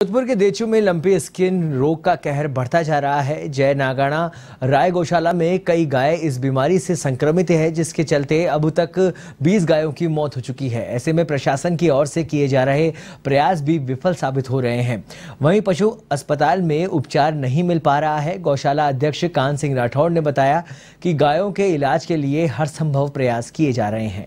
जोधपुर के देचू में lumpy skin रोग का कहर बढ़ता जा रहा है। जय नागाना राय गौशाला में कई गाय इस बीमारी से संक्रमित है, जिसके चलते अब तक 20 गायों की मौत हो चुकी है। ऐसे में प्रशासन की ओर से किए जा रहे प्रयास भी विफल साबित हो रहे हैं। वहीं पशु अस्पताल में उपचार नहीं मिल पा रहा है। गौशाला अध्यक्ष कान सिंह राठौड़ ने बताया कि गायों के इलाज के लिए हर संभव प्रयास किए जा रहे हैं।